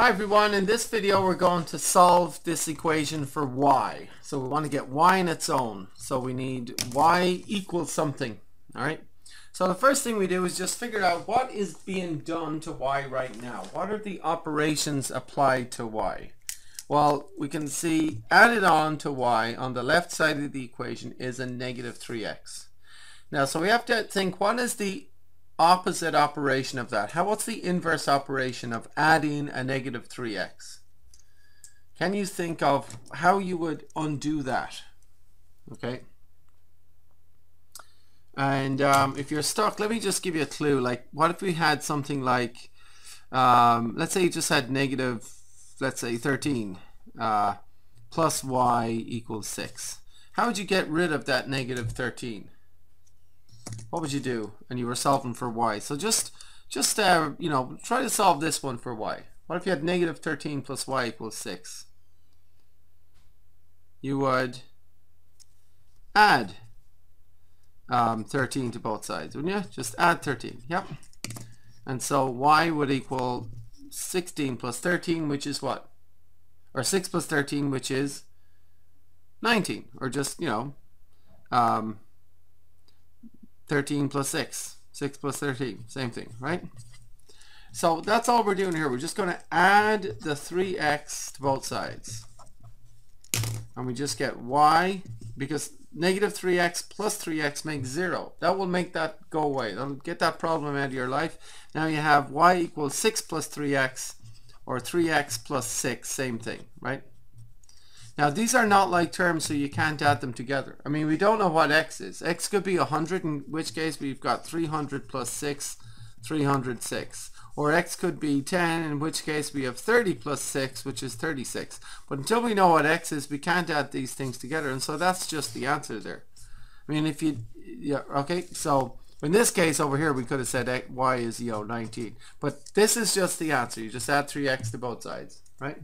Hi everyone, in this video we're going to solve this equation for y. So we want to get y on its own. So we need y equals something. Alright. So the first thing we do is just figure out what is being done to y right now. What are the operations applied to y? Well, we can see added on to y on the left side of the equation is a negative 3x. Now, so we have to think what is the opposite operation of that. How what's the inverse operation of adding a negative 3x? Can you think of how you would undo that? Okay. And um, if you're stuck, let me just give you a clue. Like, what if we had something like, um, let's say you just had negative, let's say 13 uh, plus y equals 6. How would you get rid of that negative 13? What would you do? And you were solving for y. So just, just uh, you know, try to solve this one for y. What if you had negative 13 plus y equals 6? You would add um, 13 to both sides, wouldn't you? Just add 13. Yep. And so y would equal 16 plus 13, which is what? Or 6 plus 13, which is 19. Or just, you know, um, 13 plus 6. 6 plus 13. Same thing, right? So that's all we're doing here. We're just going to add the 3x to both sides. And we just get y, because negative 3x plus 3x makes 0. That will make that go away. That'll get that problem out of your life. Now you have y equals 6 plus 3x, or 3x plus 6, same thing, right? Now these are not like terms so you can't add them together. I mean we don't know what x is. x could be 100 in which case we've got 300 plus 6, 306. Or x could be 10 in which case we have 30 plus 6 which is 36. But until we know what x is we can't add these things together and so that's just the answer there. I mean if you, yeah, okay, so in this case over here we could have said y is, you know, 19. But this is just the answer. You just add 3x to both sides, right?